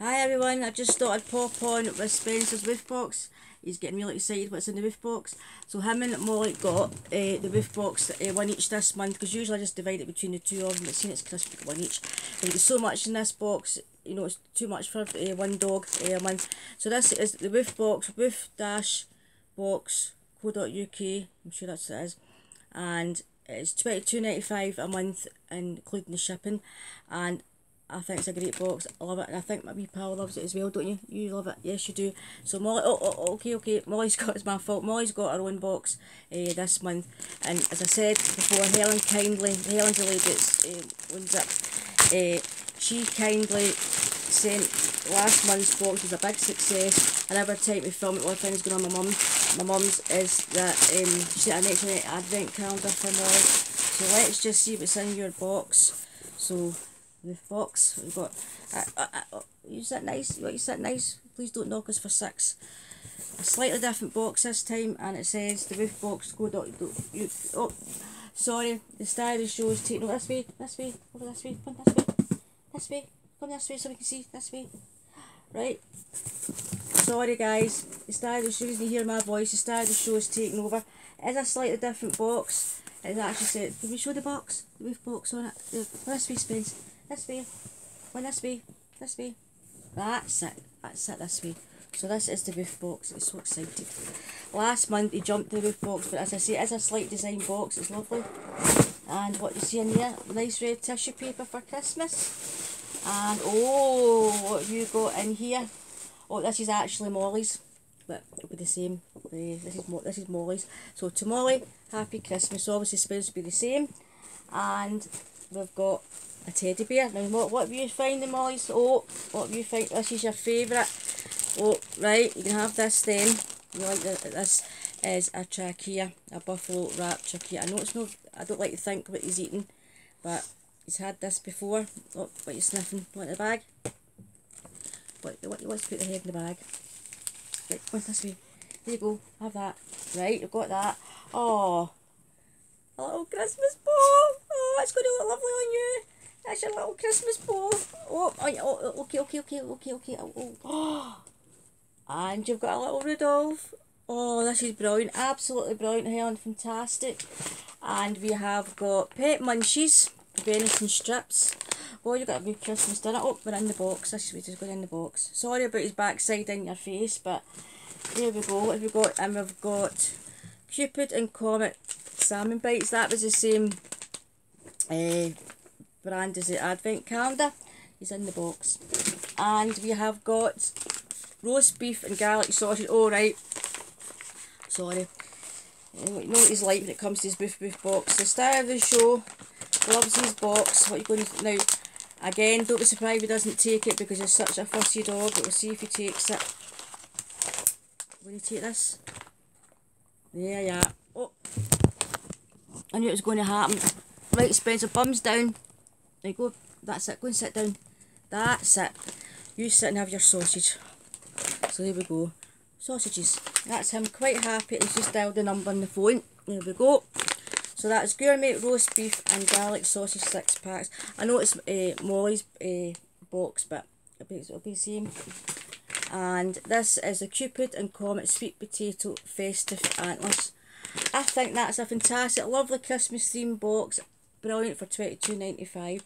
Hi everyone, I just thought I'd pop on with Spencer's Woof Box. He's getting really excited what's in the Woof Box. So him and Molly got uh, the Woof Box, uh, one each this month, because usually I just divide it between the two of them, but seeing it's crispy, one each. There's so much in this box, you know, it's too much for uh, one dog a month. So this is the Woof Box, woof-box.co.uk, I'm sure that's what it is. And it's twenty two ninety five a month, including the shipping. And I think it's a great box. I love it, and I think my wee pal loves it as well, don't you? You love it, yes you do. So Molly, oh, oh, oh okay, okay. Molly's got it's my fault. Molly's got her own box uh, this month, and as I said before, Helen kindly, Helen's the lady that uh, owns it. Uh, she kindly sent last month's box was a big success, and every time we film it, the things going on my mum. My mum's is that um, she sent an excellent advent calendar for Molly. So let's just see what's in your box. So the box. We've got. Uh, uh, uh, you sit nice. You, sit nice. Please don't knock us for six. A slightly different box this time, and it says the Woof Box. Go dot. You. Oh, sorry. The style of the show is taking. No, this way. This way. Over this way. Come this way. This way. Come this way so we can see. This way. Right. Sorry guys. The style of the show. You hear my voice. The style of the show is taking over. It is a slightly different box. It actually said. Can we show the box? The Woof Box on it. The, this way, Spence. This way. One this way. This way. That's it. That's it this way. So this is the Woof Box. It's so excited. Last month he jumped the Woof Box, but as I say, it is a slight design box. It's lovely. And what you see in here, nice red tissue paper for Christmas. And oh, what have you got in here? Oh, this is actually Molly's, but it'll be the same. This is this is Molly's. So to Molly, happy Christmas. Obviously supposed to be the same. And we've got a teddy bear. Now, what, what have you found Molly? Oh, what have you found? This is your favourite. Oh, right, you can have this then. You like the, this is a trachea, a buffalo wrap trachea. I know it's not, I don't like to think what he's eating, but he's had this before. Oh, what you sniffing? Want the bag? What, what, let's put the head in the bag. Right, come this way. There you go, have that. Right, you've got that. Oh, a little Christmas ball. Oh, it's going to look lovely on you. That's your little Christmas ball. Oh, oh, oh okay, okay, okay, okay, okay. Oh, oh. And you've got a little Rudolph. Oh, this is brilliant. Absolutely brilliant, Helen. Fantastic. And we have got Pet Munchies, venison strips. Oh, you've got a wee Christmas dinner. Oh, we're in the box. This is just going in the box. Sorry about his backside in your face, but there we go. What have we got? And we've got Cupid and Comet salmon bites. That was the same uh, brand as the advent calendar. He's in the box. And we have got roast beef and garlic sausage. Oh, right. Sorry. You know what he's like when it comes to his boof boof box. The star of the show loves his box. What are you going to do now? Again, don't be surprised if he doesn't take it because he's such a fussy dog. But we'll see if he takes it. Will you take this? There, yeah. Oh, I knew it was going to happen. Right, Spencer, bums down. There you go. That's it. Go and sit down. That's it. You sit and have your sausage. So there we go. Sausages. That's him quite happy. He's just dialed the number on the phone. There we go. So that's gourmet roast beef and garlic sausage six packs. I know it's uh, Molly's uh, box, but it'll be, the same. And this is a Cupid and Comet sweet potato festive antlers. I think that's a fantastic, lovely Christmas theme box. Brilliant for twenty two ninety five.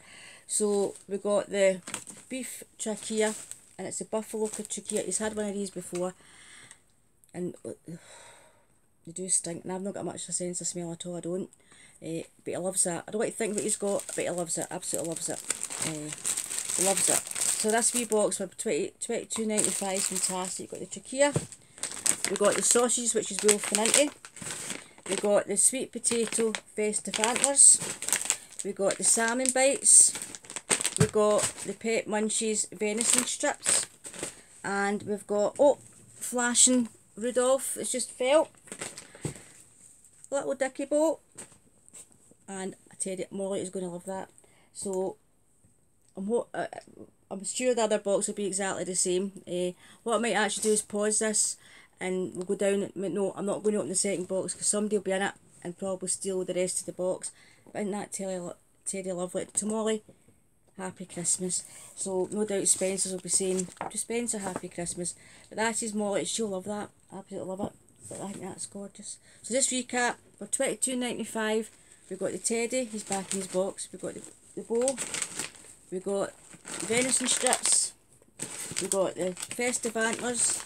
So we got the beef trachea and it's a buffalo trachea. He's had one of these before. And they do stink. And I've not got much of a sense of smell at all, I don't. Uh, but he loves that. I don't want to think what he's got, but he loves it. Absolutely loves it. Uh, loves it. So this wee box for 20, 22 95 fantastic. You've got the trachea. We've got the sausages, which is Wolf. We've got the sweet potato festive antlers. We've got the salmon bites. We've got the pet munchies venison strips. And we've got, oh, flashing Rudolph. It's just felt. Little dicky boat. And I tell you, Molly is going to love that. So, I'm, uh, I'm sure the other box will be exactly the same. Uh, what I might actually do is pause this and we'll go down. No, I'm not going to open the second box because somebody will be in it and probably steal the rest of the box. Isn't that Terry, Terry Lovely? To Molly, Happy Christmas. So no doubt Spencer's will be saying to Spencer Happy Christmas. But that's his Molly, she'll love that. Absolutely love it. But I think that's gorgeous. So just recap, for twenty two ninety five, we've got the teddy, he's back in his box, we've got the, the bow, we've got venison strips, we've got the festive antlers.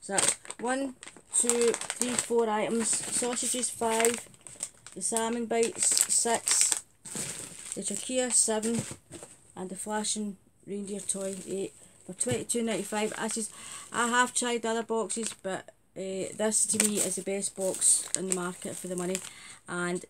So that's one, two, three, four items. Sausages five, the salmon bites six, the trachea seven, and the flashing reindeer toy 8 for twenty two ninety five. I just I have tried other boxes but uh, this to me is the best box in the market for the money and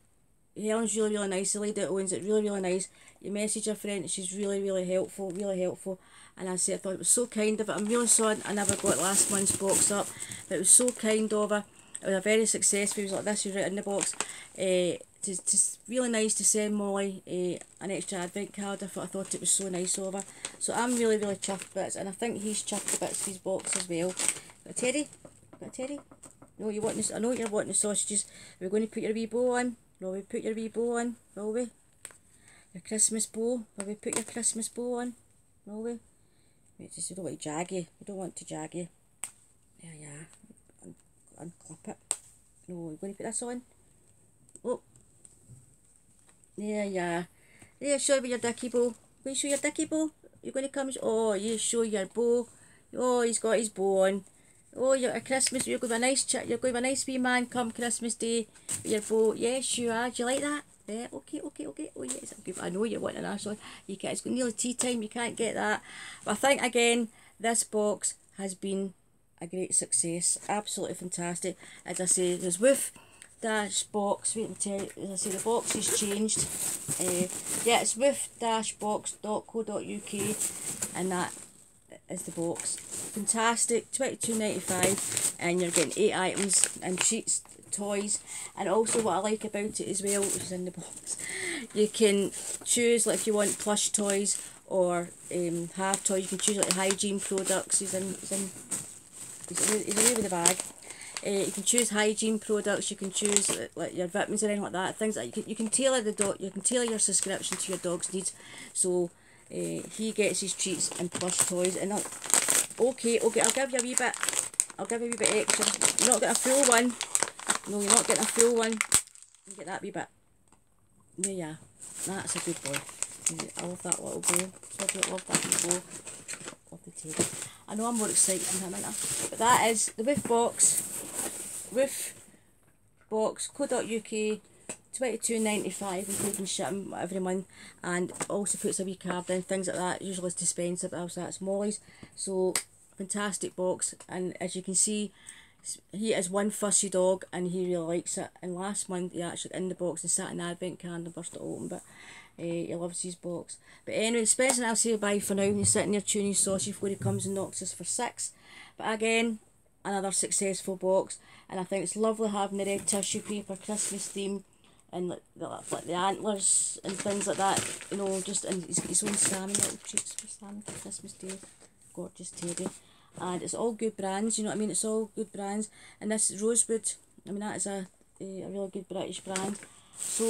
Helen's really really nice, the lady that owns it really really nice. You message her friend, she's really really helpful, really helpful and I said I thought it was so kind of it. I'm really sorry I never got last month's box up but it was so kind of her. It was a very successful, it was like this, you right in the box. Uh, it's, it's really nice to send Molly uh, an extra advent card. I thought, I thought it was so nice of her. So I'm really, really chuffed bits, and I think he's chuffed bits of his box as well. Got teddy? Got teddy? No, you want this? I know you're wanting the sausages. Are we going to put your wee bow on? Will we put your wee bow on? Will we? Your Christmas bow? Will we put your Christmas bow on? Will we? Wait, just don't want to jag you. We don't want to jag you. Yeah, yeah. Un unclip it. No, we're going to put this on. Oh, yeah, yeah. Yeah, show me your ducky bow. Will you show your ducky bow? You're going to come... Oh, you show your bow. Oh, he's got his bow on. Oh, you're a Christmas... You're going to a nice chat. You're going to a nice wee man come Christmas Day with your bow. Yes, you are. Do you like that? Yeah, okay, okay, okay. Oh, yes. I know you want an ash on. You can't, it's nearly tea time. You can't get that. But I think, again, this box has been a great success. Absolutely fantastic. As I say, there's with dash box wait until as I say the box has changed uh, yeah it's with dash dashbox.co.uk and that is the box fantastic 22.95 and you're getting eight items and sheets toys and also what I like about it as well which is in the box you can choose like if you want plush toys or um, half toys you can choose like hygiene products he's in, he's in he's away with the bag uh, you can choose hygiene products. You can choose uh, like your vitamins or anything like that. Things that you can you can tailor the dog. You can tailor your subscription to your dog's needs. So uh, he gets his treats and plush toys. And I'll, okay, okay, I'll give you a wee bit. I'll give you a wee bit extra. You're not getting a full one. No, you're not getting a full one. You get that wee bit. Yeah, yeah, that's a good boy. I love that little. So I love that little bow. Love the table. I know I'm more excited than him, but that is the Woof Box. Co.uk 22.95 including shipping every month and also puts a wee card in things like that usually it's dispenser but also that's Molly's. So fantastic box. And as you can see he is one fussy dog and he really likes it. And last month he actually in the box and sat in the advent calendar burst it open but uh, he loves his box. But anyway Spencer and I'll say bye for now. He's sitting there tuning his sausage before he comes and knocks us for six. But again another successful box. And I think it's lovely having the red tissue paper Christmas theme and like the, like the antlers and things like that you know just and he's got his own salmon little treats for salmon for Christmas Day. Gorgeous teddy and it's all good brands you know what I mean it's all good brands and this Rosewood I mean that is a, a, a really good British brand so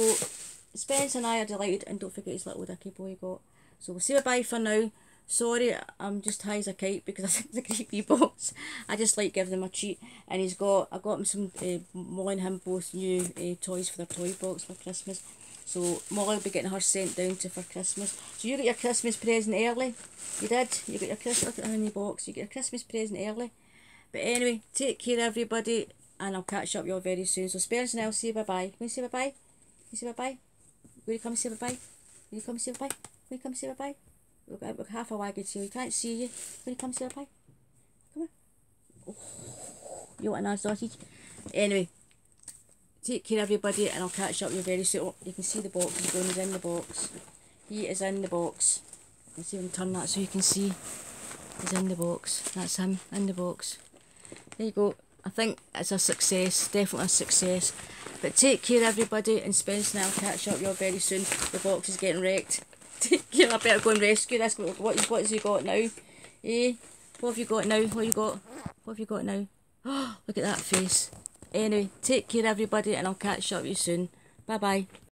Spence and I are delighted and don't forget his little dicky boy he got so we'll say bye for now sorry, I'm just high as a kite because I think great wee box. I just like giving them a treat. And he's got, I got him some, uh, Molly and him both new uh, toys for their toy box for Christmas. So Molly will be getting her sent down to for Christmas. So you got your Christmas present early. You did. You got your Christmas in the box. You got your Christmas present early. But anyway, take care everybody. And I'll catch up with you all very soon. So Spencer and I'll say bye-bye. Can you say bye-bye? Can you say bye-bye? Will you come say bye-bye? Will you come say bye-bye? Will you come say bye-bye? Look, look half a wagon tail. You can't see you. When you come to the pie. Come on. Oh, you want another sausage? Anyway, take care everybody and I'll catch up with you very soon. Oh, you can see the box. He's going, he's in the box. He is in the box. Let's even turn that so you can see. He's in the box. That's him in the box. There you go. I think it's a success. Definitely a success. But take care everybody and Spencer and I'll catch up with you very soon. The box is getting wrecked. you know, I better go and rescue this. What, what, what has he got now? Eh? What have you got now? What have you got? What have you got now? Oh, look at that face. Anyway, take care everybody and I'll catch up with you soon. Bye bye.